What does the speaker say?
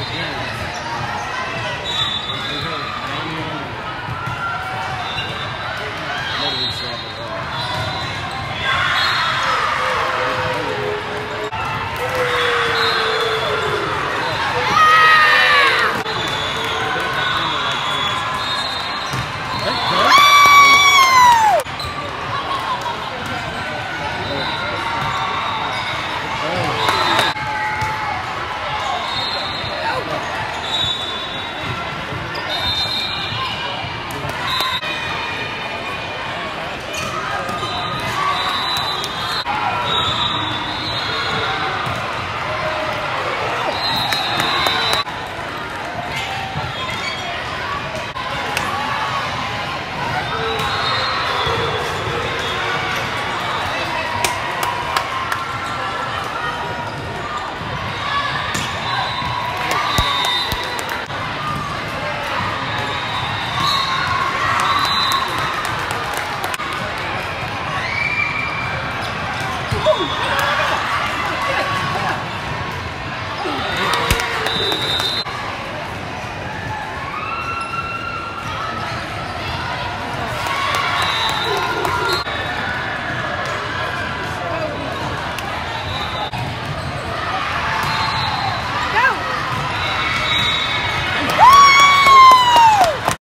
again.